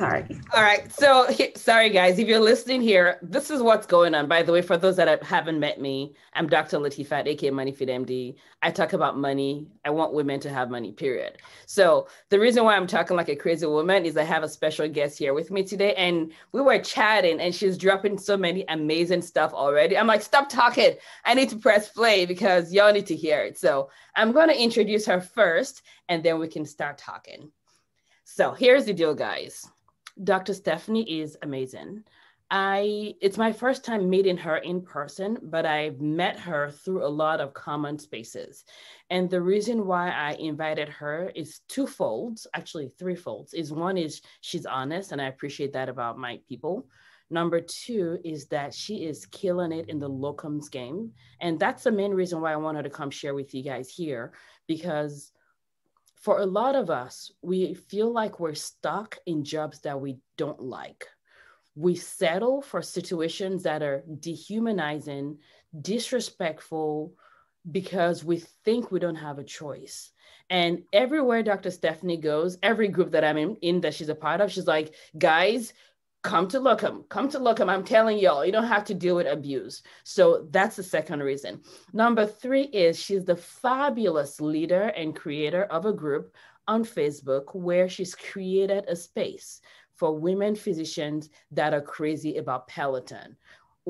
Sorry. All right. So, sorry, guys. If you're listening here, this is what's going on. By the way, for those that haven't met me, I'm Dr. Latifat, aka Money Fit MD. I talk about money. I want women to have money, period. So, the reason why I'm talking like a crazy woman is I have a special guest here with me today. And we were chatting, and she's dropping so many amazing stuff already. I'm like, stop talking. I need to press play because y'all need to hear it. So, I'm going to introduce her first, and then we can start talking. So, here's the deal, guys Dr. Stephanie is amazing. I it's my first time meeting her in person, but I've met her through a lot of common spaces. And the reason why I invited her is twofold, actually threefold. Is one is she's honest, and I appreciate that about my people. Number two is that she is killing it in the locums game. And that's the main reason why I wanted to come share with you guys here, because for a lot of us, we feel like we're stuck in jobs that we don't like. We settle for situations that are dehumanizing, disrespectful, because we think we don't have a choice. And everywhere Dr. Stephanie goes, every group that I'm in, in that she's a part of, she's like, guys, come to Locum, come to Locum. I'm telling y'all, you don't have to deal with abuse. So that's the second reason. Number three is she's the fabulous leader and creator of a group on Facebook where she's created a space for women physicians that are crazy about Peloton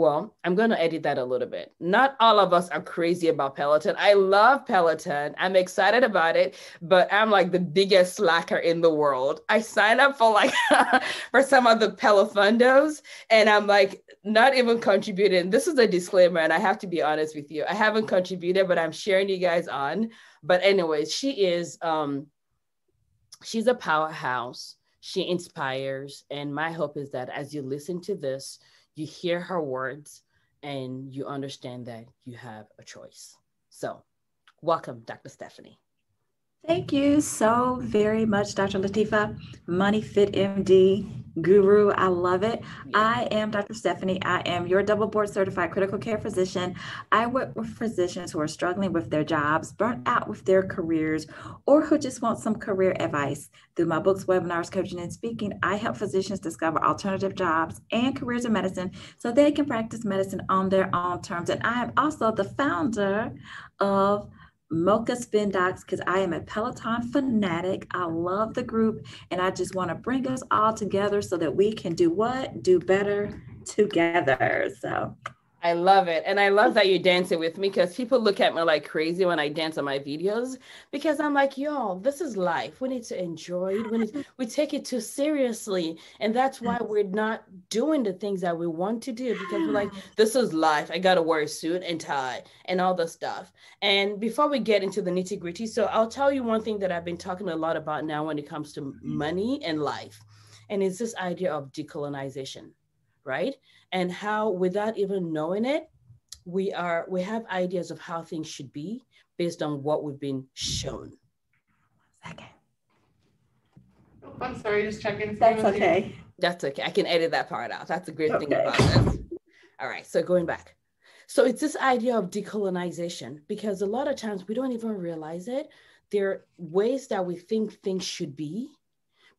well, I'm going to edit that a little bit. Not all of us are crazy about Peloton. I love Peloton. I'm excited about it, but I'm like the biggest slacker in the world. I sign up for like for some of the Pelofundos and I'm like not even contributing. This is a disclaimer and I have to be honest with you. I haven't contributed, but I'm sharing you guys on. But anyways, she is um she's a powerhouse. She inspires and my hope is that as you listen to this, you hear her words and you understand that you have a choice. So, welcome, Dr. Stephanie. Thank you so very much, Dr. Latifa, Money Fit MD guru. I love it. I am Dr. Stephanie. I am your double board certified critical care physician. I work with physicians who are struggling with their jobs, burnt out with their careers, or who just want some career advice. Through my books, webinars, coaching, and speaking, I help physicians discover alternative jobs and careers in medicine so they can practice medicine on their own terms. And I am also the founder of Mocha Spin Docs because I am a Peloton fanatic. I love the group and I just want to bring us all together so that we can do what? Do better together. So I love it. And I love that you're dancing with me because people look at me like crazy when I dance on my videos because I'm like, y'all, this is life. We need to enjoy it. We, need, we take it too seriously. And that's why we're not doing the things that we want to do because we're like, this is life. I got to wear a suit and tie and all the stuff. And before we get into the nitty gritty, so I'll tell you one thing that I've been talking a lot about now when it comes to mm-hmm. money and life. And it's this idea of decolonization, right? And how without even knowing it we are we have ideas of how things should be based on what we've been shown. Second. Oh, i'm sorry just checking that's okay. That's okay. I can edit that part out. That's a great okay. thing about this. All right so going back. So it's this idea of decolonization because a lot of times we don't even realize it. There are ways that we think things should be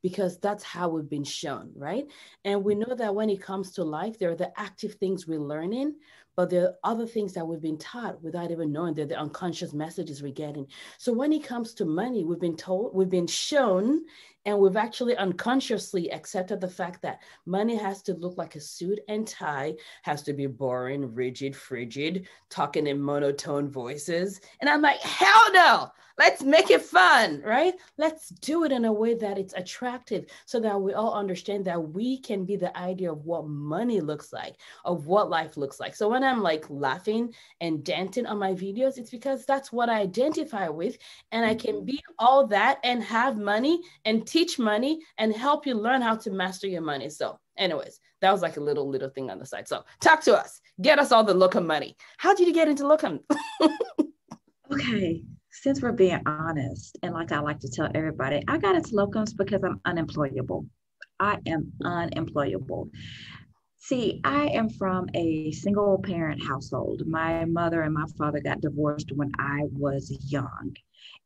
because that's how we've been shown, right? And we mm-hmm. know that when it comes to life, there are the active things we're learning, but there are other things that we've been taught without even knowing. They're the unconscious messages we're getting. So when it comes to money, we've been told, we've been shown, and we've actually unconsciously accepted the fact that money has to look like a suit and tie, has to be boring, rigid, frigid, talking in monotone voices. And I'm like, hell no, let's make it fun, right? Let's do it in a way that it's attractive so that we all understand that we can be the idea of what money looks like, of what life looks like. So when I'm like laughing and dancing on my videos, it's because that's what I identify with. And I can mm-hmm. be all that and have money and teach money and help you learn how to master your money. So, anyways, that was like a little little thing on the side. So, talk to us. Get us all the locum money. How did you get into locum? okay, since we're being honest, and like I like to tell everybody, I got into locums because I'm unemployable. I am unemployable. See, I am from a single parent household. My mother and my father got divorced when I was young.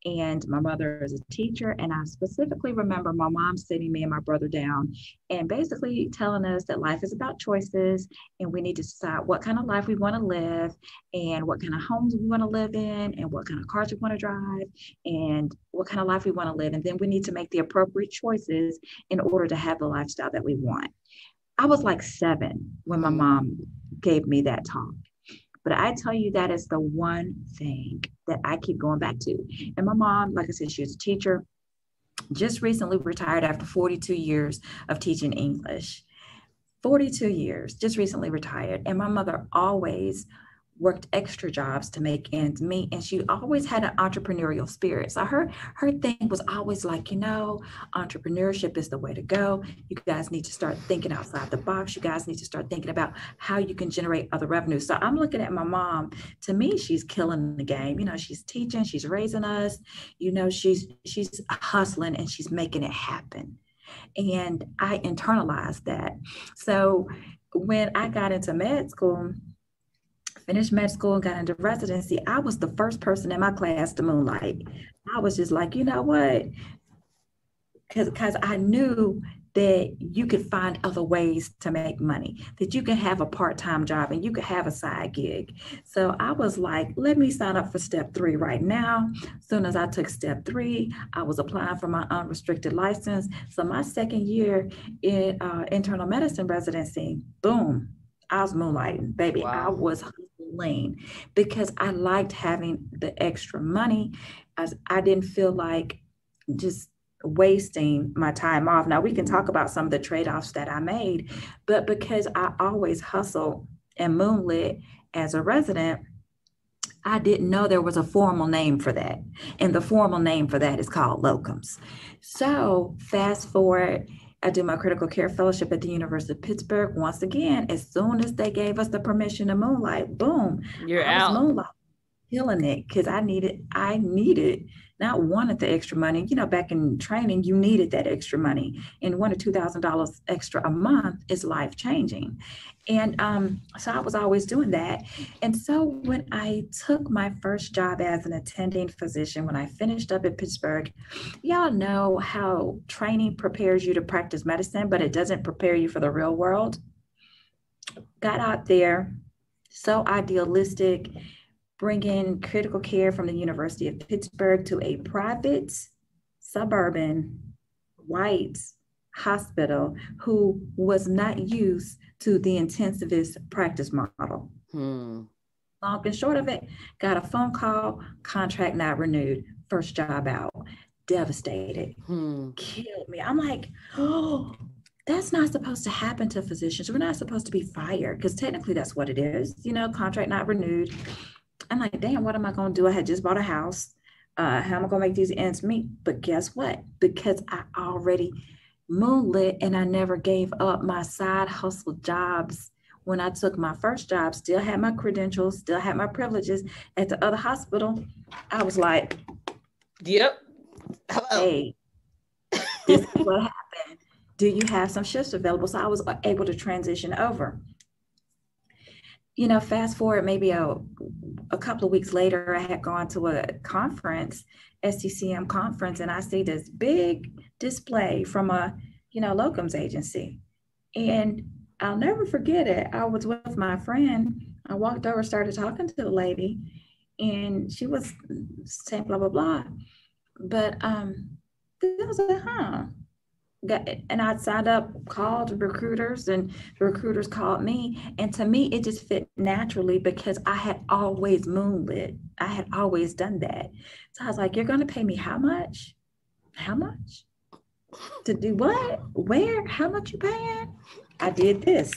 And my mother is a teacher. And I specifically remember my mom sitting me and my brother down and basically telling us that life is about choices and we need to decide what kind of life we want to live and what kind of homes we want to live in and what kind of cars we want to drive and what kind of life we want to live. And then we need to make the appropriate choices in order to have the lifestyle that we want. I was like seven when my mm-hmm. mom gave me that talk. But I tell you, that is the one thing that I keep going back to. And my mom, like I said, she was a teacher, just recently retired after 42 years of teaching English. 42 years, just recently retired. And my mother always worked extra jobs to make ends meet and she always had an entrepreneurial spirit. So her her thing was always like you know entrepreneurship is the way to go. You guys need to start thinking outside the box. You guys need to start thinking about how you can generate other revenue. So i'm looking at my mom. To me she's killing the game. You know she's teaching she's raising us. You know she's she's hustling and she's making it happen. And i internalized that. So when i got into med school finished med school and got into residency, I was the first person in my class to moonlight. I was just like, you know what? Because because I knew that you could find other ways to make money, that you can have a part-time job and you could have a side gig. So I was like, let me sign up for step three right now. As soon as I took step three, I was applying for my unrestricted license. So my second year in uh, internal medicine residency, boom, I was moonlighting, baby. Wow. I was lane because I liked having the extra money as I didn't feel like just wasting my time off. Now we can talk about some of the trade-offs that I made, but because I always hustle and moonlit as a resident, I didn't know there was a formal name for that. And the formal name for that is called locums. So fast forward I did my critical care fellowship at the University of Pittsburgh. Once again, as soon as they gave us the permission to moonlight, boom, you're out. Moonlight, killing it because I needed, I needed not wanted the extra money. You know, back in training, you needed that extra money, and one or two thousand dollars extra a month is life changing. And um, so I was always doing that. And so when I took my first job as an attending physician, when I finished up at Pittsburgh, y'all know how training prepares you to practice medicine, but it doesn't prepare you for the real world. Got out there, so idealistic bringing critical care from the University of Pittsburgh to a private, suburban, white hospital who was not used to the intensivist practice model. Hmm. Long and short of it, got a phone call, contract not renewed, first job out, devastated, hmm. killed me. I'm like, oh, that's not supposed to happen to physicians. We're not supposed to be fired because technically that's what it is. You know, contract not renewed. I'm like, damn, what am I going to do? I had just bought a house. Uh, how am I going to make these ends meet? But guess what? Because I already moonlit and I never gave up my side hustle jobs. When I took my first job, still had my credentials, still had my privileges at the other hospital. I was like, Yep. Hello. Hey, this is what happened. Do you have some shifts available? So I was able to transition over you know, fast forward maybe a, a couple of weeks later, I had gone to a conference, SCCM conference, and I see this big display from a, you know, locums agency. And I'll never forget it. I was with my friend. I walked over, started talking to the lady, and she was saying blah, blah, blah. But um, I was like, huh, got, and I signed up, called recruiters, and the recruiters called me. And to me, it just fit naturally because I had always moonlit. I had always done that. So I was like, You're going to pay me how much? How much? To do what? Where? How much you paying? I did this.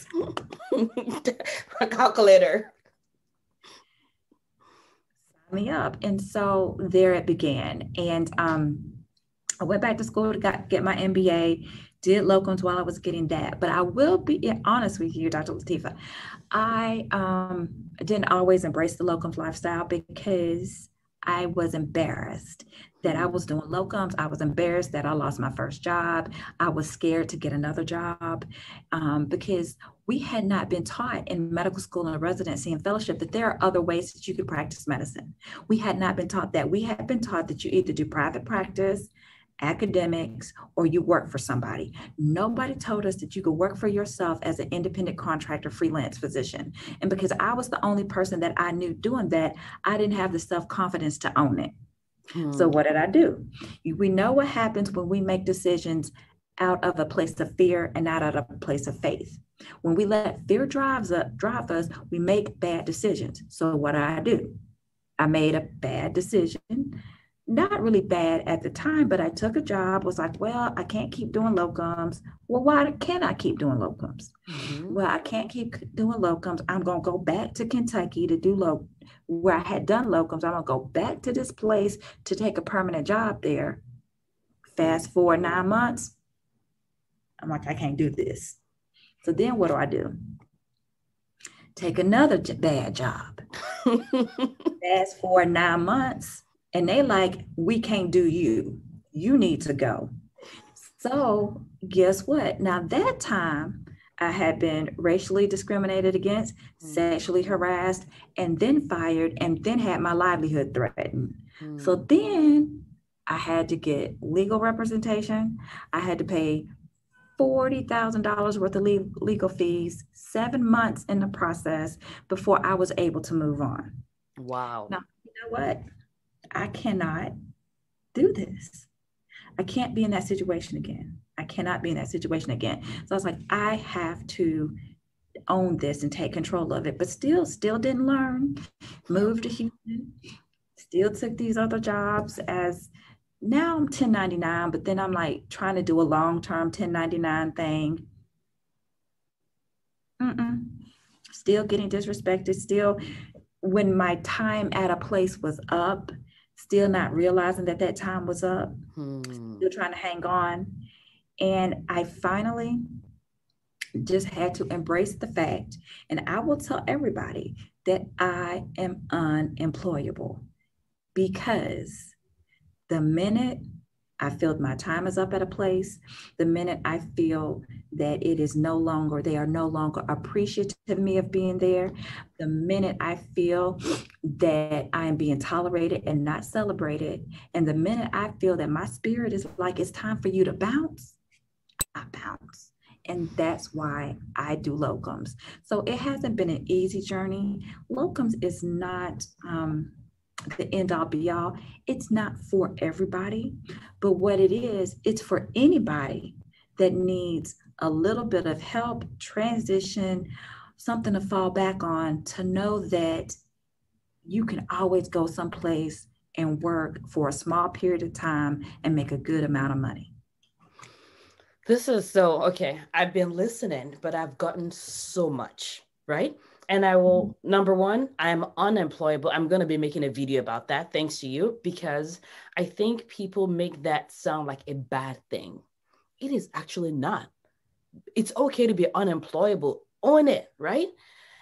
A calculator. Sign me up. And so there it began. And um, I went back to school to get my MBA, did locums while I was getting that. But I will be honest with you, Dr. Latifa. I um, didn't always embrace the locums lifestyle because I was embarrassed that I was doing locums. I was embarrassed that I lost my first job. I was scared to get another job um, because we had not been taught in medical school and residency and fellowship that there are other ways that you could practice medicine. We had not been taught that. We had been taught that you either do private practice, academics, or you work for somebody. Nobody told us that you could work for yourself as an independent contractor, freelance physician. And because I was the only person that I knew doing that, I didn't have the self confidence to own it. So Hmm. what did I do? We know what happens when we make decisions out of a place of fear and not out of a place of faith. When we let fear drives up, drive us, we make bad decisions. So what did I do? I made a bad decision. Not really bad at the time, but I took a job, was like, well, I can't keep doing locums. Well, why can't I keep doing locums? Mhm. Well, I can't keep doing locums. I'm gonna go back to Kentucky to do loc where I had done locums. I'm gonna go back to this place to take a permanent job there. Fast forward nine months. I'm like, I can't do this. So then what do I do? Take another j- bad job. Fast forward nine months, and they like, we can't do you. You need to go. So guess what? Now that time I had been racially discriminated against, sexually harassed, and then fired, and then had my livelihood threatened. So Hmm. then I had to get legal representation. I had to pay $40,000 worth of legal fees, seven months in the process before I was able to move on. wow. No. You know what? I cannot do this. I can't be in that situation again. I cannot be in that situation again. So I was like, I have to own this and take control of it, but still, still didn't learn. Moved to Houston, still took these other jobs as now I'm 1099, but then I'm like trying to do a long term 1099 thing. Mm-mm. Still getting disrespected, still when my time at a place was up, still not realizing that that time was up, Hmm. still trying to hang on. And I finally just had to embrace the fact, and I will tell everybody that I am unemployable because the minute I feel my time is up at a place, the minute I feel that it is no longer, they are no longer appreciative of me of being there, the minute I feel that I am being tolerated and not celebrated, and the minute I feel that my spirit is like it's time for you to bounce, I bounce. And that's why I do locums. So it hasn't been an easy journey. Locums is not um, the end all be all. It's not for everybody, but what it is, it's for anybody that needs a little bit of help, transition, something to fall back on to know that you can always go someplace and work for a small period of time and make a good amount of money. This is so okay. I've been listening, but I've gotten so much, right? And I will, mm-hmm. number one, I'm unemployable. I'm going to be making a video about that, thanks to you, because I think people make that sound like a bad thing. It is actually not. It's okay to be unemployable. Own it, right?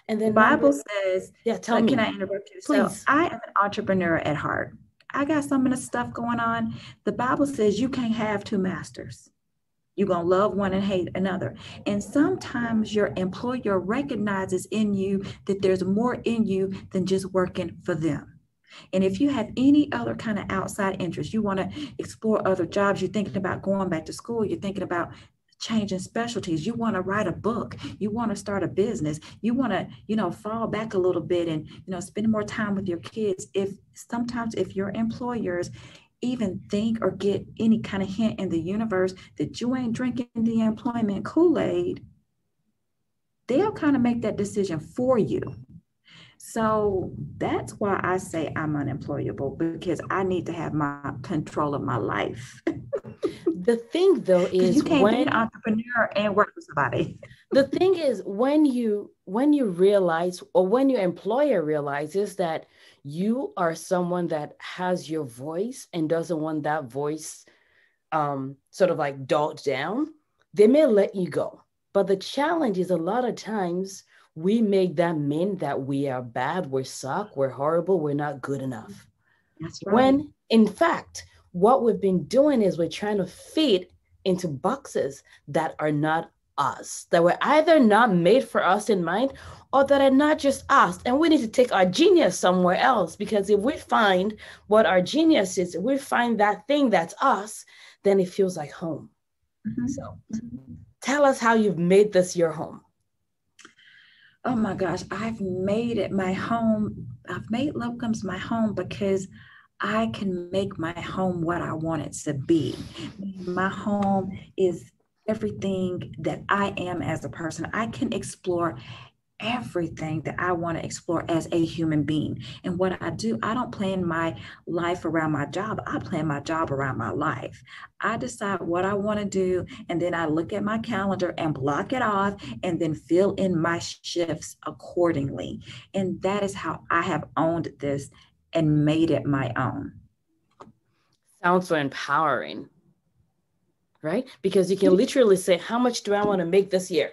And then The Bible number- says, yeah, tell me. can I interrupt you? So Please. I am an entrepreneur at heart. I got some of the stuff going on. The Bible says you can't have two masters. You're going to love one and hate another. And sometimes your employer recognizes in you that there's more in you than just working for them. And if you have any other kind of outside interest, you want to explore other jobs, you're thinking about going back to school, you're thinking about changing specialties, you want to write a book, you want to start a business, you want to, you know, fall back a little bit and, you know, spend more time with your kids. If sometimes if your employers even think or get any kind of hint in the universe that you ain't drinking the employment Kool-Aid, they'll kind of make that decision for you. So that's why I say I'm unemployable because I need to have my control of my life. the thing though is you can't be an entrepreneur and work for somebody. the thing is when you when you realize or when your employer realizes that you are someone that has your voice and doesn't want that voice um, sort of like dulled down they may let you go but the challenge is a lot of times we make that mean that we are bad we're suck we're horrible we're not good enough That's right. when in fact what we've been doing is we're trying to fit into boxes that are not us, that were either not made for us in mind or that are not just us. And we need to take our genius somewhere else because if we find what our genius is, if we find that thing that's us, then it feels like home. Mm-hmm. So tell us how you've made this your home. Oh my gosh, I've made it my home. I've made locums my home because I can make my home what I want it to be. My home is everything that I am as a person. I can explore everything that I want to explore as a human being. And what I do, I don't plan my life around my job. I plan my job around my life. I decide what I want to do, and then I look at my calendar and block it off and then fill in my shifts accordingly. And that is how I have owned this and made it my own. Sounds so empowering, right? Because you can literally say, How much do I want to make this year?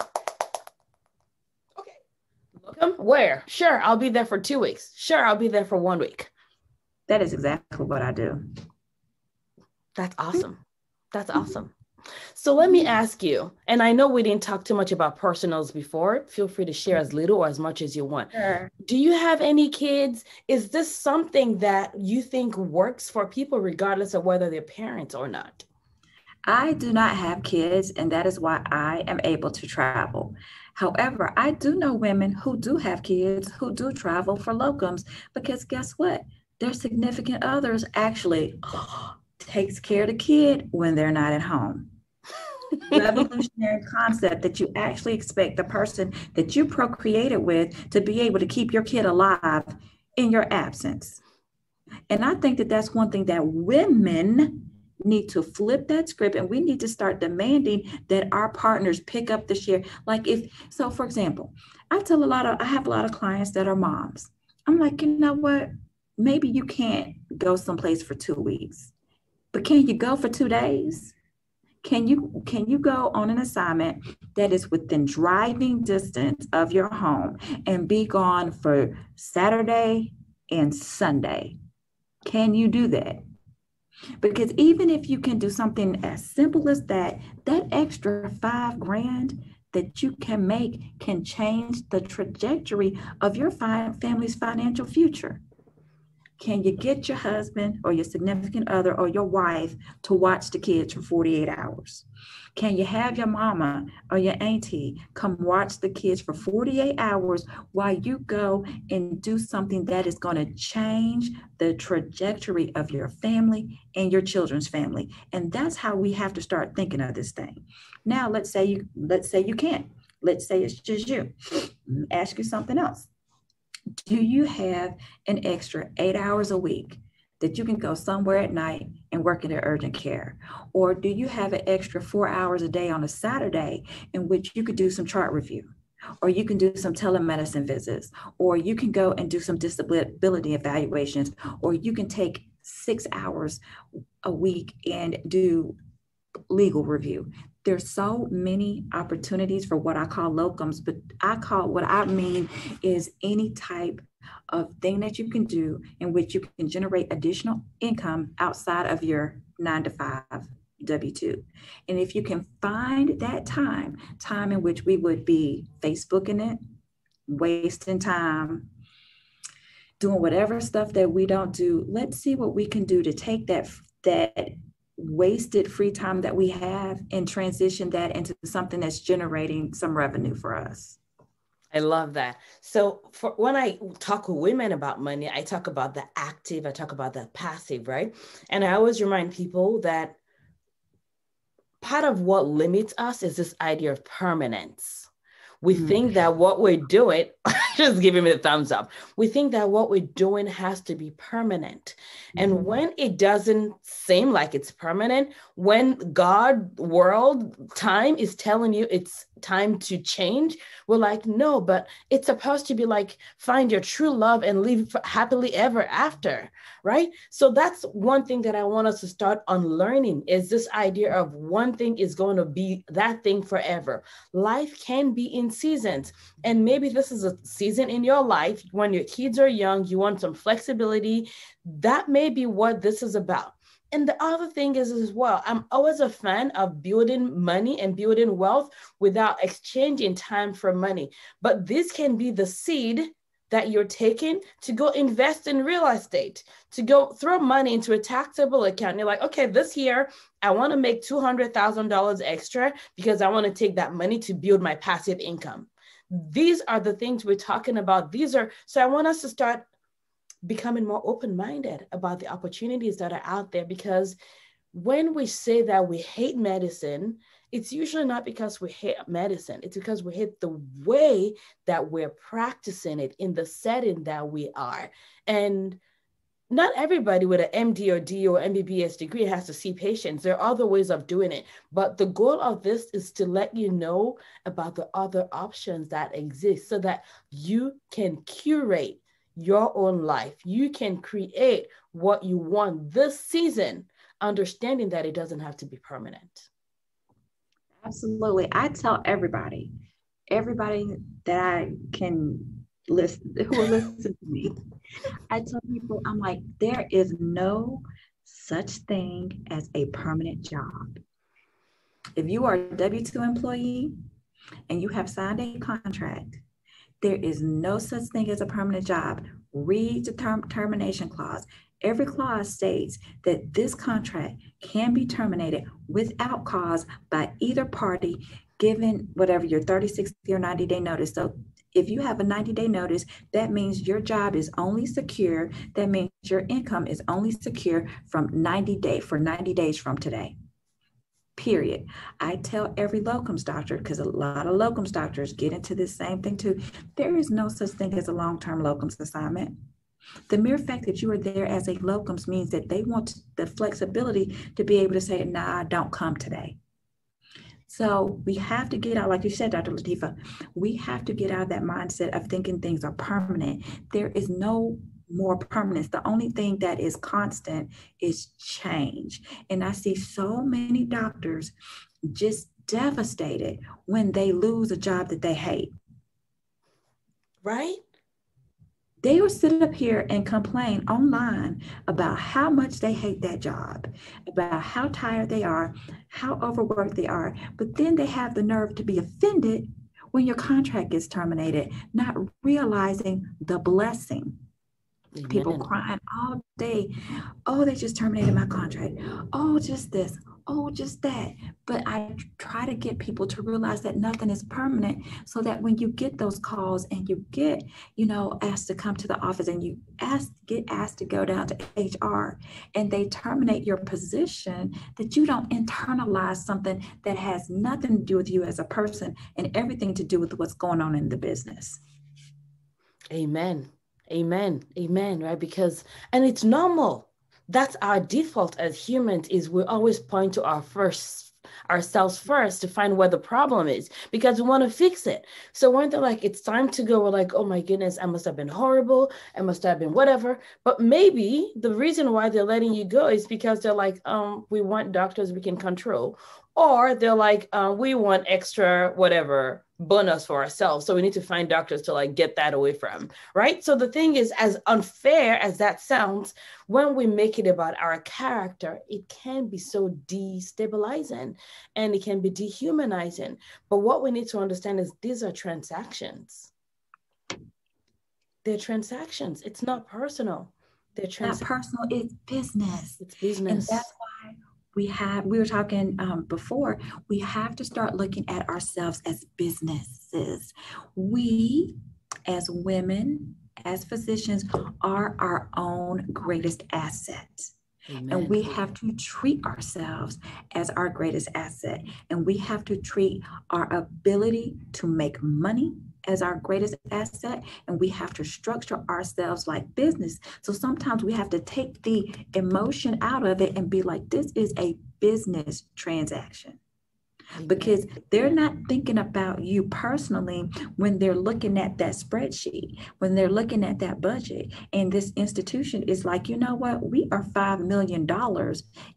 Okay. Welcome. Where? Sure, I'll be there for two weeks. Sure, I'll be there for one week. That is exactly what I do. That's awesome. That's awesome. So let me ask you, and I know we didn't talk too much about personals before. Feel free to share as little or as much as you want. Sure. Do you have any kids? Is this something that you think works for people, regardless of whether they're parents or not? I do not have kids, and that is why I am able to travel. However, I do know women who do have kids who do travel for locums because guess what? Their significant others actually takes care of the kid when they're not at home revolutionary concept that you actually expect the person that you procreated with to be able to keep your kid alive in your absence. And I think that that's one thing that women need to flip that script and we need to start demanding that our partners pick up the share. Like if so, for example, I tell a lot of I have a lot of clients that are moms. I'm like, you know what? Maybe you can't go someplace for two weeks, but can you go for two days? Can you can you go on an assignment that is within driving distance of your home and be gone for Saturday and Sunday? Can you do that? Because even if you can do something as simple as that, that extra five grand that you can make can change the trajectory of your family's financial future. Can you get your husband or your significant other or your wife to watch the kids for 48 hours? Can you have your mama or your auntie come watch the kids for 48 hours while you go and do something that is going to change the trajectory of your family and your children's family? And that's how we have to start thinking of this thing. Now, let's say you let's say you can't. Let's say it's just you. Ask you something else do you have an extra eight hours a week that you can go somewhere at night and work in their urgent care? Or do you have an extra four hours a day on a Saturday in which you could do some chart review? Or you can do some telemedicine visits, or you can go and do some disability evaluations, or you can take six hours a week and do legal review there's so many opportunities for what I call locums, but I call what I mean is any type of thing that you can do in which you can generate additional income outside of your nine to five W 2. And if you can find that time, time in which we would be Facebooking it, wasting time, doing whatever stuff that we don't do, let's see what we can do to take that that wasted free time that we have and transition that into something that's generating some revenue for us. I love that. So for when I talk with women about money, I talk about the active, I talk about the passive, right? And I always remind people that part of what limits us is this idea of permanence. We mm. think that what we're doing, just giving me the thumbs up. We think that what we're doing has to be permanent. Mm. And mm-hmm. when it doesn't seem like it's permanent, when God, world, time is telling you it's time to change, we're like, no, but it's supposed to be like find your true love and live happily ever after, right? So that's one thing that I want us to start unlearning is this idea of one thing is going to be that thing forever. Life can be in seasons. And maybe this is a season in your life when your kids are young, you want some flexibility. That may be what this is about. And the other thing is as well, I'm always a fan of building money and building wealth without exchanging time for money. But this can be the seed that you're taking to go invest in real estate, to go throw money into a taxable account. And You're like, okay, this year I want to make $200,000 extra because I want to take that money to build my passive income. These are the things we're talking about. These are, so I want us to start becoming more open minded about the opportunities that are out there because when we say that we hate medicine, it's usually not because we hate medicine, it's because we hate the way that we're practicing it in the setting that we are. And not everybody with an MD or D or MBBS degree has to see patients. There are other ways of doing it. But the goal of this is to let you know about the other options that exist so that you can curate your own life. You can create what you want this season, understanding that it doesn't have to be permanent. Absolutely. I tell everybody, everybody that I can listen, who will listen to me, I tell people, I'm like, there is no such thing as a permanent job. If you are a W 2 employee and you have signed a contract, there is no such thing as a permanent job. Read the term, termination clause. Every clause states that this contract can be terminated without cause by either party given whatever your 30, 60, or 90 day notice. So if you have a 90 day notice, that means your job is only secure. That means your income is only secure from 90 day for 90 days from today. Period. I tell every locums doctor, because a lot of locums doctors get into this same thing too. There is no such thing as a long term locums assignment. The mere fact that you are there as a locums means that they want the flexibility to be able to say, nah, don't come today. So we have to get out, like you said, Dr. Latifa, we have to get out of that mindset of thinking things are permanent. There is no more permanence. The only thing that is constant is change. And I see so many doctors just devastated when they lose a job that they hate. Right? They will sit up here and complain online about how much they hate that job, about how tired they are, how overworked they are, but then they have the nerve to be offended when your contract gets terminated, not realizing the blessing. Amen. People crying all day. Oh, they just terminated my contract. Oh, just this oh, just that. But I try to get people to realize that nothing is permanent so that when you get those calls and you get, you know, asked to come to the office and you ask, get asked to go down to HR and they terminate your position, that you don't internalize something that has nothing to do with you as a person and everything to do with what's going on in the business. Amen. Amen. Amen. Right. Because, and it's normal that's our default as humans is we always point to our first ourselves first to find where the problem is because we want to fix it. So when they're like, it's time to go, we're like, oh my goodness, I must have been horrible. I must have been whatever. But maybe the reason why they're letting you go is because they're like, um, we want doctors we can control. Or they're like, uh, we want extra whatever bonus for ourselves. So we need to find doctors to like get that away from, right? So the thing is, as unfair as that sounds, when we make it about our character, it can be so destabilizing and it can be dehumanizing. But what we need to understand is these are transactions. They're transactions. It's not personal. They're trans- not personal. It's business. It's business. And that's why we have we were talking um, before we have to start looking at ourselves as businesses we as women as physicians are our own greatest asset Amen. And we have to treat ourselves as our greatest asset. And we have to treat our ability to make money as our greatest asset and we have to structure ourselves like business. So sometimes we have to take the emotion out of it and be like, this is a business transaction. Because they're not thinking about you personally when they're looking at that spreadsheet, when they're looking at that budget. And this institution is like, you know what? We are $5 million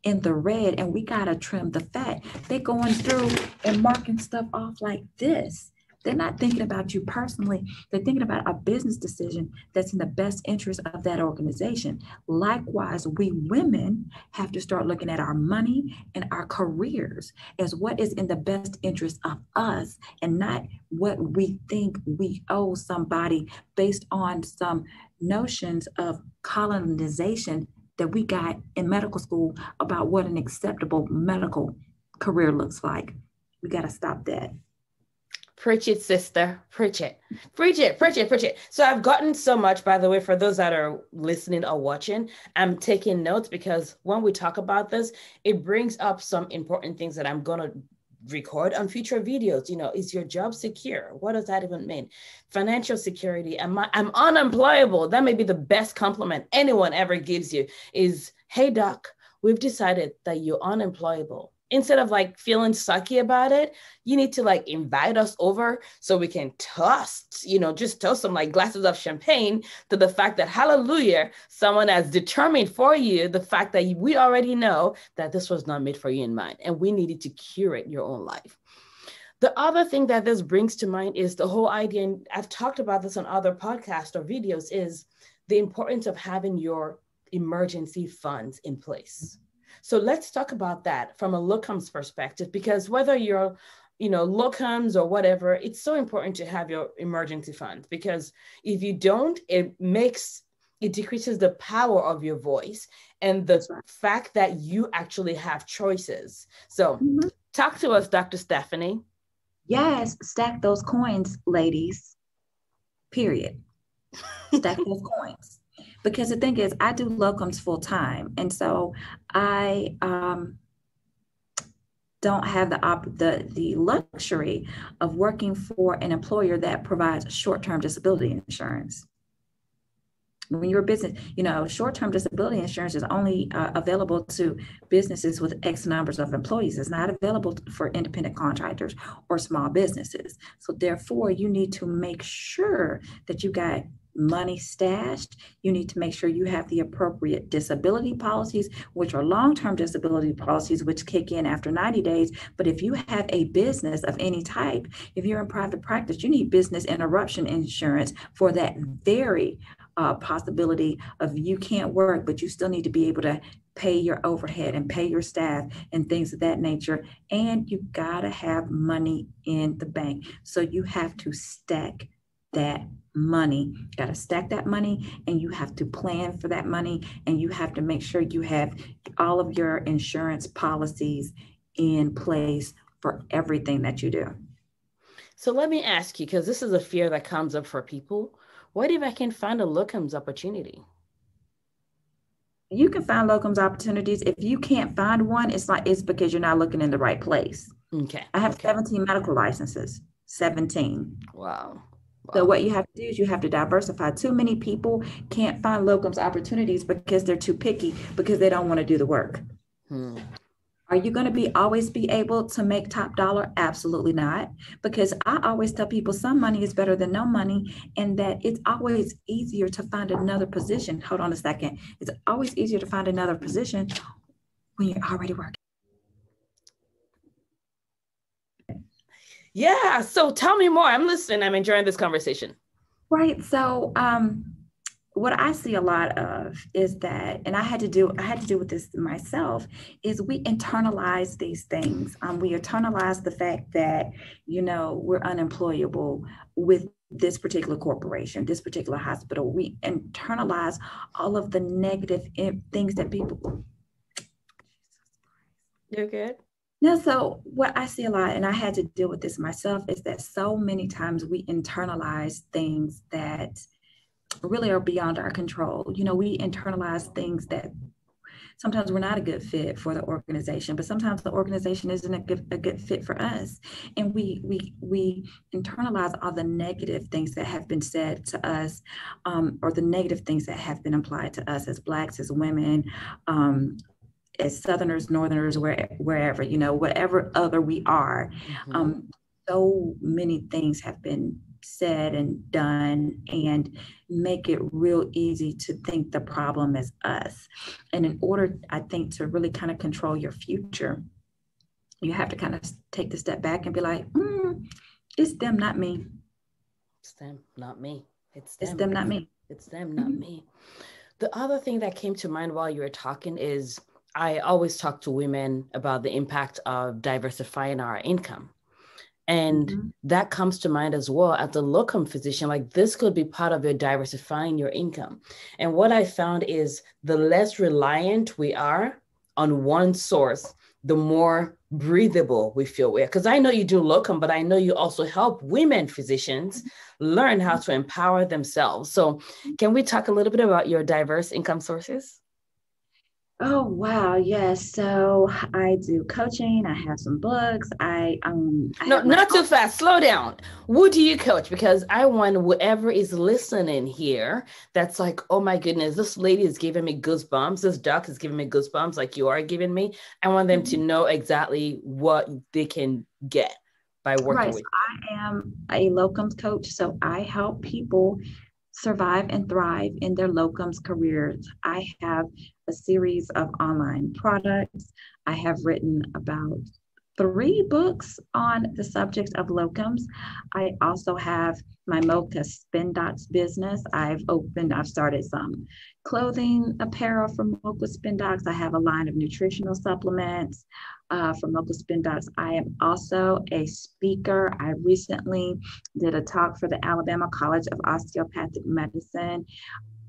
in the red and we got to trim the fat. They're going through and marking stuff off like this They're not thinking about you personally. They're thinking about a business decision that's in the best interest of that organization. Likewise, we women have to start looking at our money and our careers as what is in the best interest of us and not what we think we owe somebody based on some notions of colonization that we got in medical school about what an acceptable medical career looks like. We got to stop that. Preach it, sister. Preach it. Preach it, preach it, preach it. So I've gotten so much, by the way, for those that are listening or watching, I'm taking notes because when we talk about this, it brings up some important things that I'm going to record on future videos. You know, is your job secure? What does that even mean? Financial security. Am I, I'm unemployable. That may be the best compliment anyone ever gives you is, hey, doc, we've decided that you're unemployable instead of like feeling sucky about it, you need to like invite us over so we can toast, you know, just toast some like glasses of champagne to the fact that hallelujah, someone has determined for you the fact that we already know that this was not made for you in mind and we needed to curate your own life. The other thing that this brings to mind is the whole idea, and I've talked about this on other podcasts or videos, is the importance of having your emergency funds in place so let's talk about that from a locums perspective, because whether you're you know locums or whatever it's so important to have your emergency fund because if you don't it makes it decreases the power of your voice and the right. fact that you actually have choices. So mm-hmm. talk to us dr stephanie. Yes stack those coins ladies. Period. Stack those coins because the thing is, I do locums full time, and so I um, don't have the op- the the luxury of working for an employer that provides short term disability insurance. When you're a business, you know, short term disability insurance is only uh, available to businesses with X numbers of employees. It's not available for independent contractors or small businesses. So therefore, you need to make sure that you got money stashed. You need to make sure you have the appropriate disability policies, which are long term disability policies, which kick in after 90 days. But if you have a business of any type, if you're in private practice, you need business interruption insurance for that very uh, possibility of you can't work, but you still need to be able to pay your overhead and pay your staff and things of that nature. And you got to have money in the bank. So you have to stack that money. You got to stack that money and you have to plan for that money and you have to make sure you have all of your insurance policies in place for everything that you do. So let me ask you, because this is a fear that comes up for people. What if I can find a locums opportunity? You can find locums opportunities. If you can't find one, it's like it's because you're not looking in the right place. Okay. I have okay. 17 medical licenses. 17. Wow. So what you have to do is you have to diversify. Too many people can't find locums opportunities because they're too picky because they don't want to do the work. Hmm. Are you going to be always be able to make top dollar? Absolutely not. Because I always tell people some money is better than no money, and that it's always easier to find another position. Hold on a second. It's always easier to find another position when you're already working. Yeah. So tell me more. I'm listening. I'm enjoying this conversation. Right. So, um, what I see a lot of is that, and I had to do, I had to do with this myself, is we internalize these things. Um, we internalize the fact that, you know, we're unemployable with this particular corporation, this particular hospital. We internalize all of the negative things that people. You're good. Yeah, so what I see a lot, and I had to deal with this myself, is that so many times we internalize things that really are beyond our control. You know, we internalize things that sometimes we're not a good fit for the organization, but sometimes the organization isn't a good, a good fit for us. And we we we internalize all the negative things that have been said to us, um, or the negative things that have been applied to us as blacks, as women, um, as Southerners, Northerners, where, wherever, you know, whatever other we are. Mm-hmm. Um, so many things have been said and done and make it real easy to think the problem is us. And in order, I think, to really kind of control your future, you have to kind of take the step back and be like, mm, It's them, not me. It's them, not me. It's them. It's them, not me. It's them, not mm-hmm. me. The other thing that came to mind while you were talking is I always talk to women about the impact of diversifying our income. And mm-hmm. that comes to mind as well as a locum physician. Like this could be part of your diversifying your income. And what I found is the less reliant we are on one source, the more breathable we feel we Because I know you do locum, but I know you also help women physicians learn how to empower themselves. So, can we talk a little bit about your diverse income sources? Oh wow, yes. So I do coaching. I have some books. I um. I no, not too fast. Slow down. Who do you coach? Because I want whoever is listening here, that's like, oh my goodness, this lady is giving me goosebumps. This doc is giving me goosebumps, like you are giving me. I want them mm-hmm. to know exactly what they can get by working right. with. So I am a locums coach, so I help people survive and thrive in their locums careers. I have a series of online products. I have written about three books on the subject of locums. I also have my Mocha Spin Docs business. I've opened, I've started some clothing apparel from Mocha Spin Docs. I have a line of nutritional supplements uh, from Mocha Spin Docs. I am also a speaker. I recently did a talk for the Alabama College of Osteopathic Medicine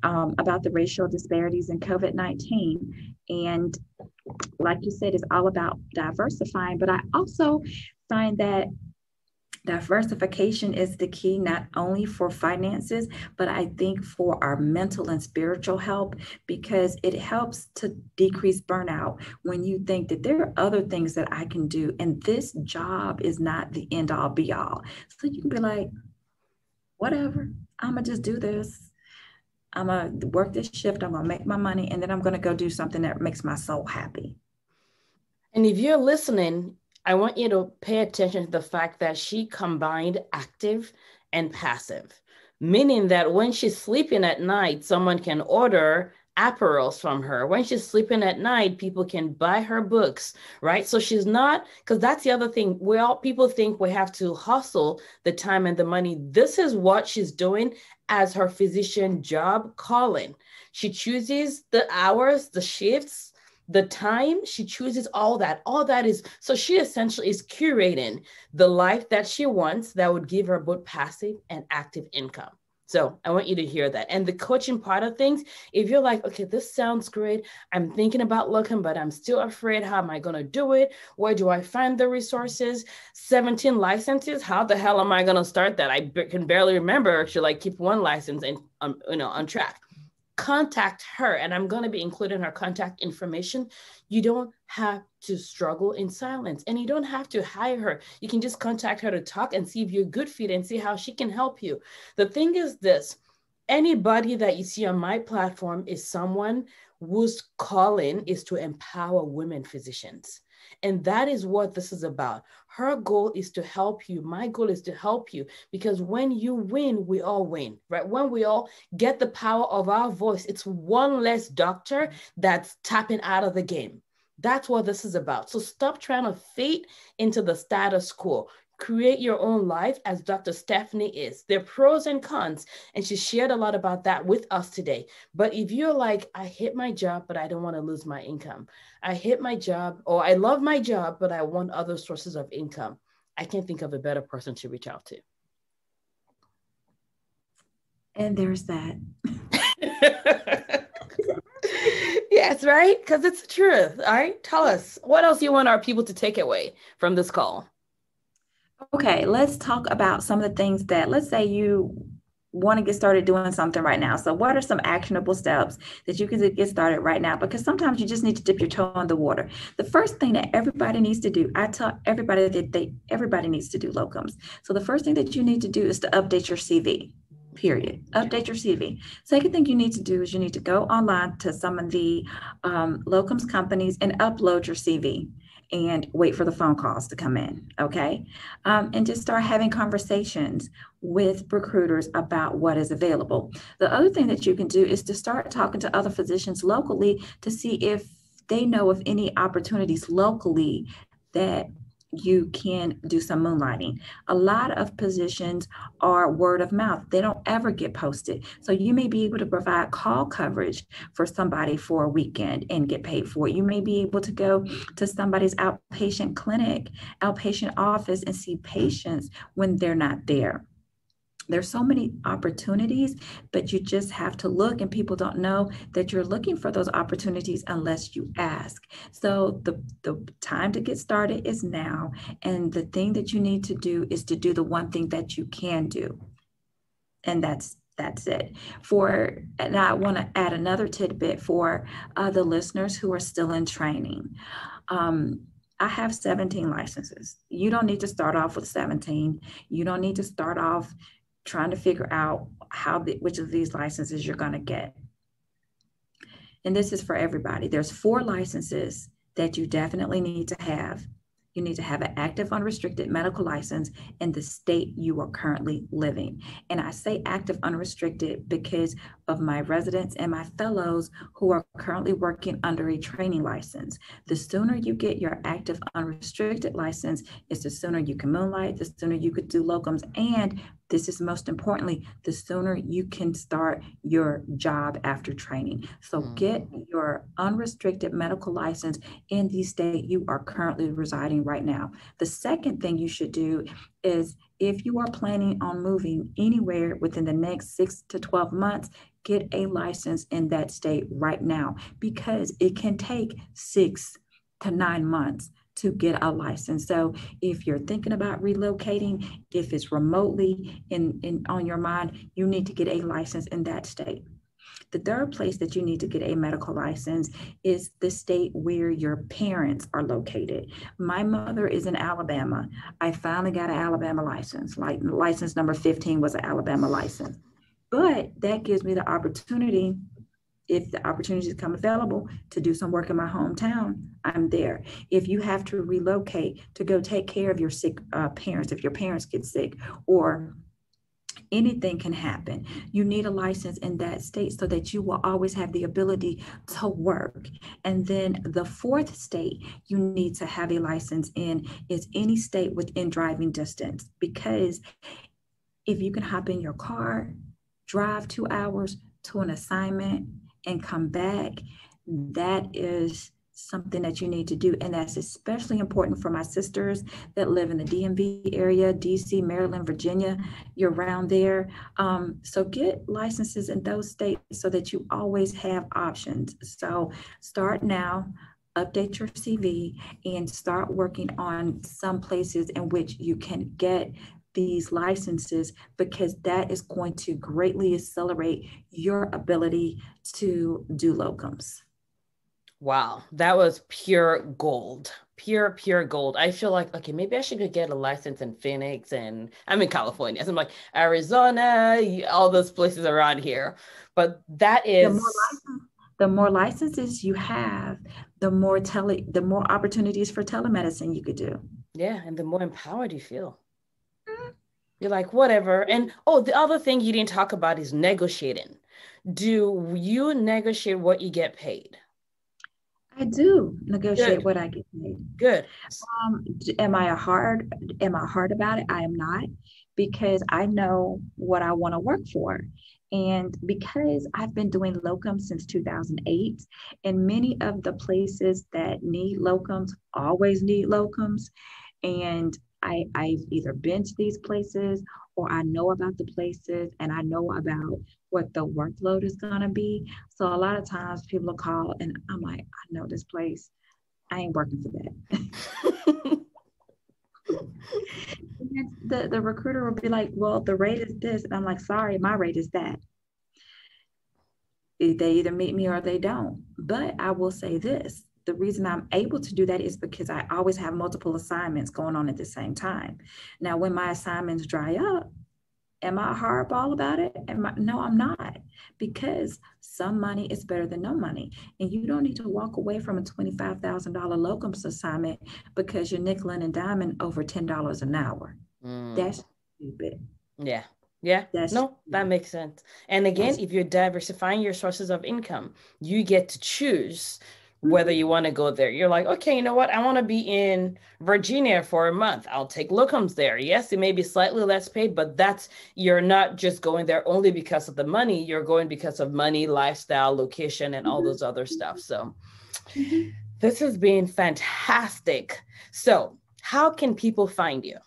um, about the racial disparities in COVID 19. And like you said, it's all about diversifying. But I also find that diversification is the key not only for finances but i think for our mental and spiritual health because it helps to decrease burnout when you think that there are other things that i can do and this job is not the end all be all. So you can be like whatever i'm gonna just do this. I'm gonna work this shift i'm gonna make my money and then i'm gonna go do something that makes my soul happy. And if you're listening I want you to pay attention to the fact that she combined active and passive, meaning that when she's sleeping at night, someone can order apparels from her. When she's sleeping at night, people can buy her books, right? So she's not, because that's the other thing. We all people think we have to hustle the time and the money. This is what she's doing as her physician job calling. She chooses the hours, the shifts, the time she chooses all that all that is so she essentially is curating the life that she wants that would give her both passive and active income. So i want you to hear that. And the coaching part of things if you're like okay this sounds great. I'm thinking about looking but i'm still afraid. How am i going to do it? Where do i find the resources? 17 licenses? How the hell am i going to start that? I can barely remember. To like keep one license and um, you know on track contact her and I'm going to be including her contact information. You don't have to struggle in silence and you don't have to hire her. You can just contact her to talk and see if you're good fit and see how she can help you. The thing is this anybody that you see on my platform is someone whose calling is to empower women physicians. And that is what this is about. Her goal is to help you. My goal is to help you because when you win, we all win, right? When we all get the power of our voice, it's one less doctor that's tapping out of the game. That's what this is about. So stop trying to fit into the status quo create your own life as Dr. Stephanie is. There are pros and cons, and she shared a lot about that with us today. But if you're like, I hit my job, but I don't want to lose my income, I hit my job, or I love my job, but I want other sources of income, I can't think of a better person to reach out to. And there's that. yes, right? Because it's the truth. All right. Tell us what else you want our people to take away from this call. Okay, let's talk about some of the things that, let's say you want to get started doing something right now. So, what are some actionable steps that you can get started right now? Because sometimes you just need to dip your toe in the water. The first thing that everybody needs to do, I tell everybody that they everybody needs to do locums. So, the first thing that you need to do is to update your CV. Period. Update your CV. Second thing you need to do is you need to go online to some of the um, locums companies and upload your CV and wait for the phone calls to come in. Okay. Um, and just start having conversations with recruiters about what is available. The other thing that you can do is to start talking to other physicians locally to see if they know of any opportunities locally that you can do some moonlighting. A lot of positions are word of mouth. They don't ever get posted. So you may be able to provide call coverage for somebody for a weekend and get paid for it. You may be able to go to somebody's outpatient clinic, outpatient office and see patients when they're not there. There's so many opportunities, but you just have to look, and people don't know that you're looking for those opportunities unless you ask. So the, the time to get started is now. And the thing that you need to do is to do the one thing that you can do. And that's that's it for and i want to add another tidbit for uh, the listeners who are still in training um, I have 17 licenses. You don't need to start off with 17. You don't need to start off trying to figure out how the, which of these licenses you're going to get. And this is for everybody. There's four licenses that you definitely need to have you need to have an active unrestricted medical license in the state you are currently living. And I say active unrestricted because of my residents and my fellows who are currently working under a training license. The sooner you get your active unrestricted license is the sooner you can moonlight, the sooner you could do locums, and this is most importantly, the sooner you can start your job after training. So mm. get your unrestricted medical license in the state you are currently residing right now. The second thing you should do is if you are planning on moving anywhere within the next six to 12 months, get a license in that state right now because it can take six to nine months to get a license. So if you're thinking about relocating, if it's remotely in, in on your mind, you need to get a license in that state. The third place that you need to get a medical license is the state where your parents are located. My mother is in Alabama. I finally got an Alabama license. Like license number 15 was an Alabama license. But that gives me the opportunity if the opportunities come available to do some work in my hometown, I'm there. If you have to relocate to go take care of your sick uh, parents, if your parents get sick, or anything can happen. You need a license in that state so that you will always have the ability to work. And then the fourth state you need to have a license in is any state within driving distance. Because if you can hop in your car, drive two hours to an assignment, and come back, that is something that you need to do. And that's especially important for my sisters that live in the DMV area, DC, Maryland, Virginia, you're around there. Um, so get licenses in those states so that you always have options. So start now. Update your CV and start working on some places in which you can get these licenses because that is going to greatly accelerate your ability to do locums. Wow, that was pure gold. Pure, pure gold. I feel like, okay, maybe I should go get a license in Phoenix and I'm in California. So I'm like Arizona, all those places around here. But that is the more, the more licenses you have, the more tele the more opportunities for telemedicine you could do. Yeah, and the more empowered you feel. Mm-hmm. You're like, whatever. And oh, the other thing you didn't talk about is negotiating. Do you negotiate what you get paid? I do negotiate Good. what I get paid. Good. Um, am I a hard? Am I hard about it? I am not, because I know what I want to work for, and because I've been doing locums since 2008, and many of the places that need locums always need locums, and I, I've either been to these places or I know about the places and I know about what the workload is going to be. So a lot of times people will call and I'm like, I know this place. I ain't working for that. the, the recruiter will be like, well, the rate is this. And I'm like, sorry, my rate is that. They either meet me or they don't. But I will say this the reason I'm able to do that is because I always have multiple assignments going on at the same time. Now, when my assignments dry up, am I hardball about it? Am I, no, I'm not, because some money is better than no money. And you don't need to walk away from a $25,000 locums assignment because you're nickel and diamond over $10 an hour. Mm. That's stupid. Yeah. Yeah, That's no, that makes sense. And again, if you're diversifying your sources of income, you get to choose whether mm-hmm. you want to go there. You're like, okay, you know what? I want to be in Virginia for a month. I'll take locums there. Yes, it may be slightly less paid, but that's you're not just going there only because of the money. You're going because of money, lifestyle, location, and all mm-hmm. those other stuff. So mm-hmm. this has been fantastic. So, how can people find you?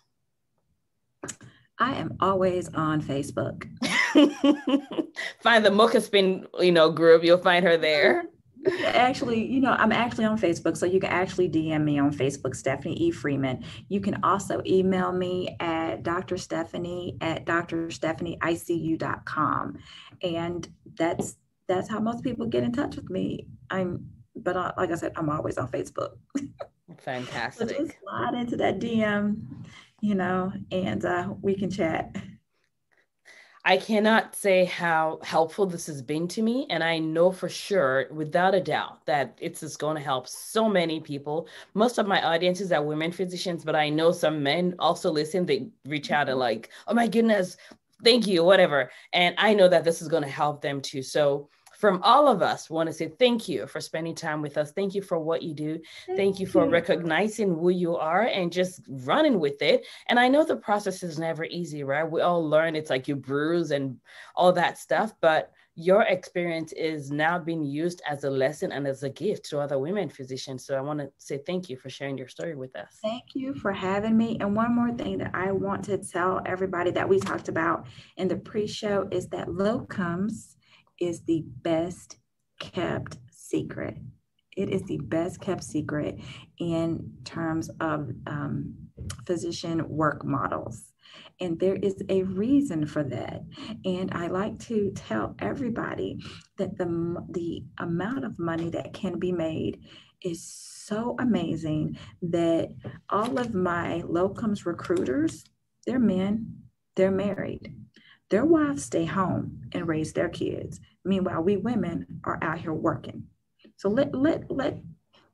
I am always on Facebook. find the Mocha Spin, you know, group. You'll find her there. Actually, you know, I'm actually on Facebook, so you can actually DM me on Facebook, Stephanie E. Freeman. You can also email me at Dr. Stephanie at drstephanieicu.com. And that's that's how most people get in touch with me. I'm but I, like I said, I'm always on Facebook. Fantastic. so just slide into that DM, you know, and uh, we can chat. I cannot say how helpful this has been to me. And I know for sure, without a doubt, that it's just going to help so many people. Most of my audiences are women physicians, but I know some men also listen. They reach out and, mm-hmm. like, oh my goodness, thank you, whatever. And I know that this is going to help them too. So, from all of us want to say thank you for spending time with us thank you for what you do thank, thank you for you. recognizing who you are and just running with it and i know the process is never easy right we all learn it's like you bruise and all that stuff but your experience is now being used as a lesson and as a gift to other women physicians. So I want to say thank you for sharing your story with us. Thank you for having me. And one more thing that I want to tell everybody that we talked about in the pre show is that locums is the best kept secret. It is the best kept secret in terms of um, physician work models. And there is a reason for that. And I like to tell everybody that the, the amount of money that can be made is so amazing that all of my locums recruiters, they're men, they're married. Their wives stay home and raise their kids. Meanwhile, we women are out here working. So let let let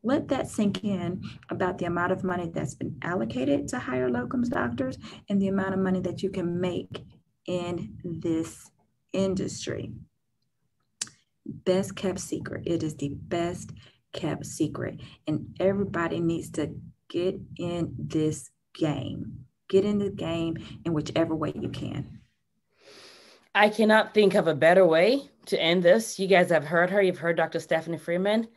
let that sink in about the amount of money that's been allocated to hire locums doctors and the amount of money that you can make in this industry. Best kept secret. It is the best kept secret. And everybody needs to get in this game. Get in the game in whichever way you can. I cannot think of a better way to end this. You guys have heard her. You've heard Dr. Stephanie Freeman.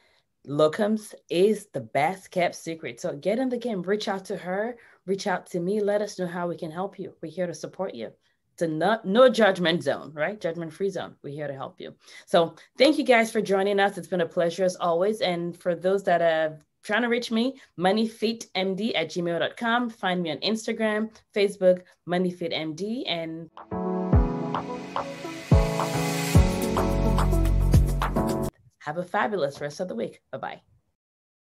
Locums is the best kept secret. So get in the game. Reach out to her. Reach out to me. Let us know how we can help you. We're here to support you. It's a no, no judgment zone, right? Judgment free zone. We're here to help you. So thank you guys for joining us. It's been a pleasure as always. And for those that are trying to reach me, moneyfitmd at gmail.com. Find me on Instagram, Facebook, moneyfitmd, and have a fabulous rest of the week. Bye bye.